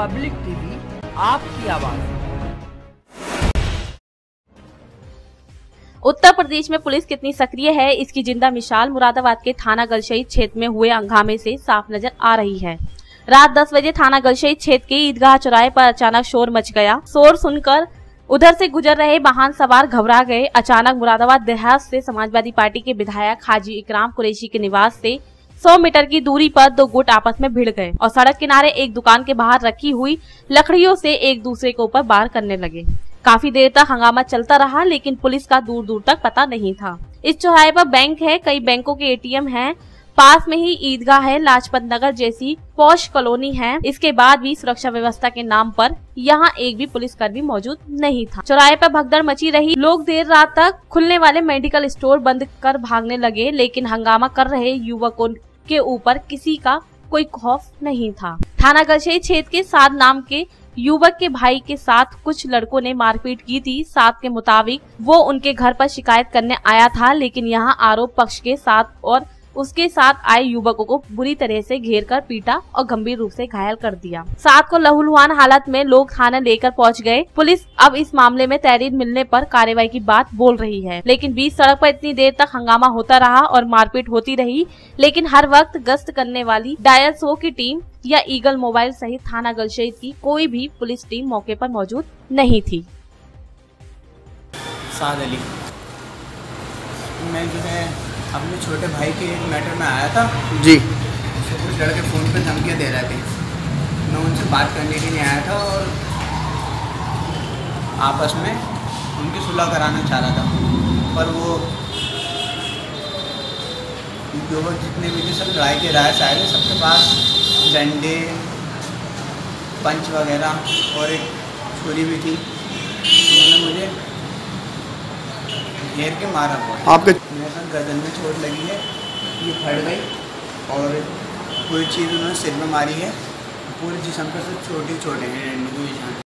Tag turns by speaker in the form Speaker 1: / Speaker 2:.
Speaker 1: Public TV, आपकी आवाज़।
Speaker 2: उत्तर प्रदेश में पुलिस कितनी सक्रिय है? इसकी ज़िंदा मिसाल मुरादाबाद के थाना गलशही क्षेत्र में हुए हंगामे से साफ़ नज़र आ रही है। रात 10 बजे थाना गलशही क्षेत्र के ईदगाह चौराहे पर अचानक शोर मच गया। शोर सुनकर उधर से गुजर रहे वाहन सवार घबरा गए। अचानक मुरादाबाद देहात से समाजवादी पार्टी के विधायक हाजी इकराम कुरैशी के निवास से 100 मीटर की दूरी पर दो गुट आपस में भिड़ गए और सड़क किनारे एक दुकान के बाहर रखी हुई लकड़ियों से एक दूसरे के ऊपर बार करने लगे। काफ़ी देर तक हंगामा चलता रहा, लेकिन पुलिस का दूर दूर तक पता नहीं था। इस चौराहे पर बैंक है, कई बैंकों के एटीएम हैं। पास में ही ईदगाह है, लाजपत नगर जैसी पौष कॉलोनी है। इसके बाद भी सुरक्षा व्यवस्था के नाम पर यहाँ एक भी पुलिसकर्मी मौजूद नहीं था। चौराहे पर भगदड़ मची रही। लोग देर रात तक खुलने वाले मेडिकल स्टोर बंद कर भागने लगे, लेकिन हंगामा कर रहे युवकों के ऊपर किसी का कोई खौफ नहीं था। थाना गशई क्षेत्र के सात नाम के युवक के भाई के साथ कुछ लड़कों ने मारपीट की थी। साथ के मुताबिक वो उनके घर पर शिकायत करने आया था, लेकिन यहाँ आरोप पक्ष के साथ और उसके साथ आए युवकों को बुरी तरह से घेर कर पीटा और गंभीर रूप से घायल कर दिया। सात को लहूलुहान हालत में लोग थाना लेकर पहुँच गए। पुलिस अब इस मामले में तहरीर मिलने पर कार्रवाई की बात बोल रही है। लेकिन बीच सड़क पर इतनी देर तक हंगामा होता रहा और मारपीट होती रही, लेकिन हर वक्त गश्त करने वाली डायल सो की टीम या ईगल मोबाइल सहित थाना गलशहीद की कोई भी पुलिस टीम मौके पर मौजूद नहीं थी।
Speaker 3: मैं जो है अपने छोटे भाई के एक मैटर में आया था?
Speaker 4: जी।
Speaker 3: उसको कुछ लड़के फ़ोन पे धमकियाँ दे रहे थे। मैं उनसे बात करने के लिए आया था और आपस में उनकी सुलह कराना चाह रहा था। पर वो युवक जितने भी थे सब लड़ाई के राय से आए थे। सबके पास डंडे पंच वगैरह और एक छुरी भी थी। उन्होंने मुझे घेर के मारा हुआ
Speaker 4: आपके
Speaker 3: मेरे गर्दन में चोट लगी है ये फट गई और पूरी चीज़ उन्होंने सिर में मारी है। पूरे जिसम पर सब छोटी छोटे हैं